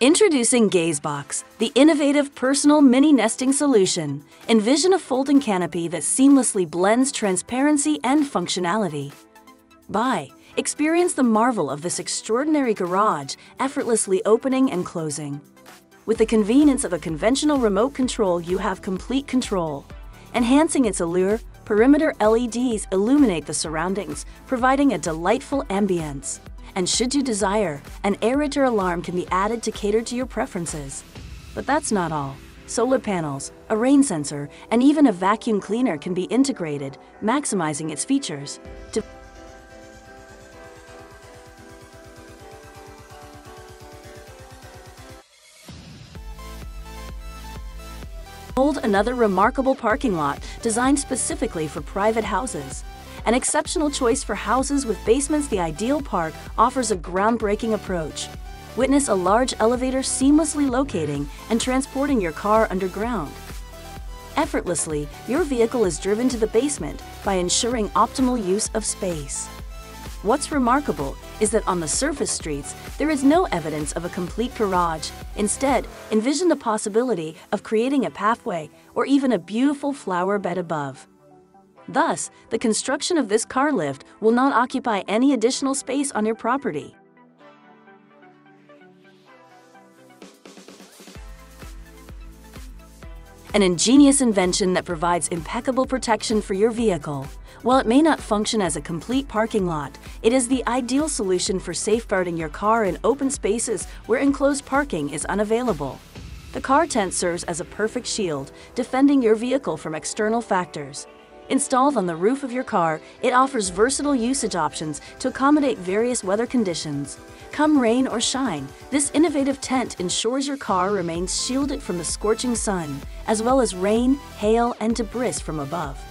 Introducing Gazebox, the innovative personal mini nesting solution. Envision a folding canopy that seamlessly blends transparency and functionality. Buy. Experience the marvel of this extraordinary garage, effortlessly opening and closing. With the convenience of a conventional remote control, you have complete control. Enhancing its allure, perimeter LEDs illuminate the surroundings, providing a delightful ambience. And should you desire, an aerator alarm can be added to cater to your preferences. But that's not all. Solar panels, a rain sensor, and even a vacuum cleaner can be integrated, maximizing its features. To Hold another remarkable parking lot designed specifically for private houses. An exceptional choice for houses with basements, the Ideal Park offers a groundbreaking approach. Witness a large elevator seamlessly locating and transporting your car underground. Effortlessly, your vehicle is driven to the basement by ensuring optimal use of space. What's remarkable is that on the surface streets, there is no evidence of a complete garage. Instead, envision the possibility of creating a pathway or even a beautiful flower bed above. Thus, the construction of this car lift will not occupy any additional space on your property. An ingenious invention that provides impeccable protection for your vehicle. While it may not function as a complete parking lot, it is the ideal solution for safeguarding your car in open spaces where enclosed parking is unavailable. The car tent serves as a perfect shield, defending your vehicle from external factors. Installed on the roof of your car, it offers versatile usage options to accommodate various weather conditions. Come rain or shine, this innovative tent ensures your car remains shielded from the scorching sun, as well as rain, hail, and debris from above.